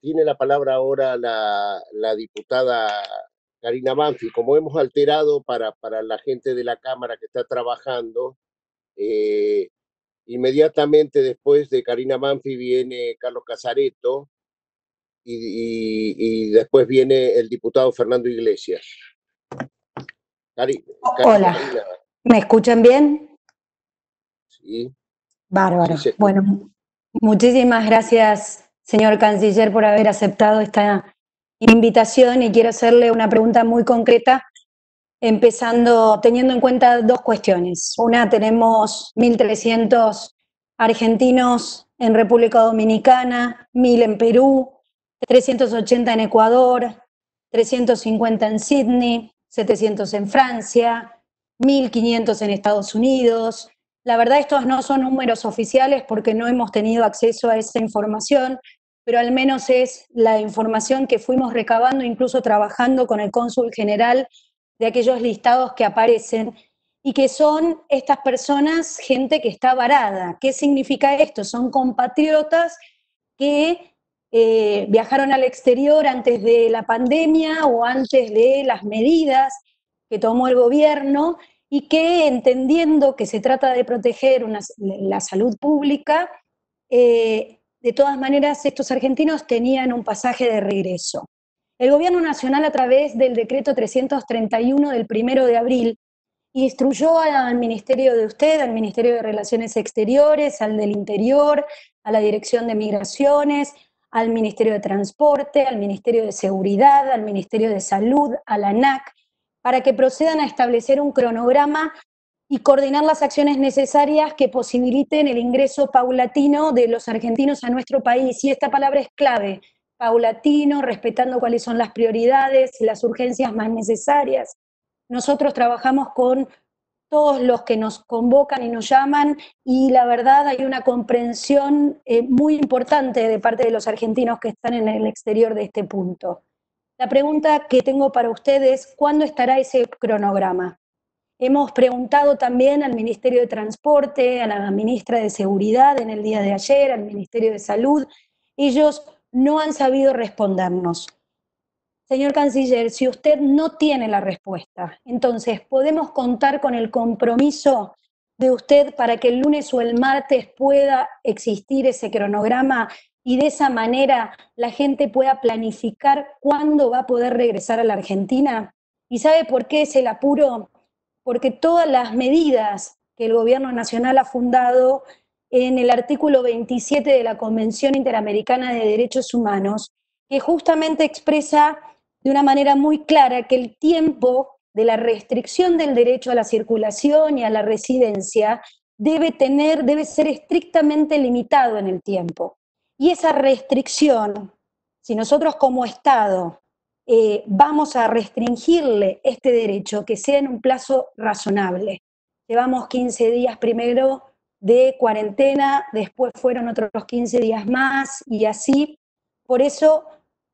tiene la palabra ahora la, diputada Karina Banfi. Como hemos alterado para, para la gente de la Cámara que está trabajando, eh, inmediatamente después de Karina Banfi viene Carlos Casareto y, después viene el diputado Fernando Iglesias. Hola, ¿me escuchan bien? Sí. Bárbaro. bueno, muchísimas gracias señor canciller, por haber aceptado esta invitación y quiero hacerle una pregunta muy concreta, empezando teniendo en cuenta dos cuestiones. Una, tenemos 1.300 argentinos en República Dominicana, 1.000 en Perú, 380 en Ecuador, 350 en Sydney, 700 en Francia, 1.500 en Estados Unidos. La verdad, estos no son números oficiales porque no hemos tenido acceso a esa información, pero al menos es la información que fuimos recabando, incluso trabajando con el cónsul general de aquellos listados que aparecen y que son estas personas, gente que está varada. ¿Qué significa esto? Son compatriotas que eh, viajaron al exterior antes de la pandemia o antes de las medidas que tomó el gobierno y que entendiendo que se trata de proteger la salud pública, eh, de todas maneras, estos argentinos tenían un pasaje de regreso. El Gobierno Nacional, a través del decreto 331 del primero de abril, instruyó al Ministerio de usted, al Ministerio de Relaciones Exteriores, al del Interior, a la Dirección de Migraciones, al Ministerio de Transporte, al Ministerio de Seguridad, al Ministerio de Salud, a la ANAC, para que procedan a establecer un cronograma y coordinar las acciones necesarias que posibiliten el ingreso paulatino de los argentinos a nuestro país. Y esta palabra es clave, paulatino, respetando cuáles son las prioridades y las urgencias más necesarias. Nosotros trabajamos con todos los que nos convocan y nos llaman y la verdad hay una comprensión eh, muy importante de parte de los argentinos que están en el exterior de este punto. La pregunta que tengo para ustedes, ¿cuándo estará ese cronograma? Hemos preguntado también al Ministerio de Transporte, a la ministra de Seguridad en el día de ayer, al Ministerio de Salud. Ellos no han sabido respondernos. Señor Canciller, si usted no tiene la respuesta, entonces podemos contar con el compromiso de usted para que el lunes o el martes pueda existir ese cronograma y de esa manera la gente pueda planificar cuándo va a poder regresar a la Argentina. ¿Y sabe por qué es el apuro? Porque todas las medidas que el gobierno nacional ha fundado en el artículo 27 de la Convención Interamericana de Derechos Humanos, que justamente expresa de una manera muy clara que el tiempo de la restricción del derecho a la circulación y a la residencia debe tener, debe ser estrictamente limitado en el tiempo. Y esa restricción, si nosotros como Estado eh, vamos a restringirle este derecho que sea en un plazo razonable. Llevamos 15 días primero de cuarentena, después fueron otros 15 días más y así. Por eso,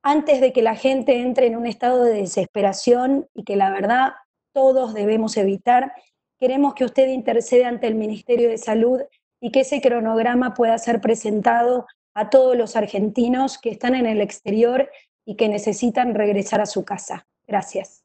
antes de que la gente entre en un estado de desesperación y que la verdad todos debemos evitar, queremos que usted interceda ante el Ministerio de Salud y que ese cronograma pueda ser presentado a todos los argentinos que están en el exterior y que necesitan regresar a su casa. Gracias.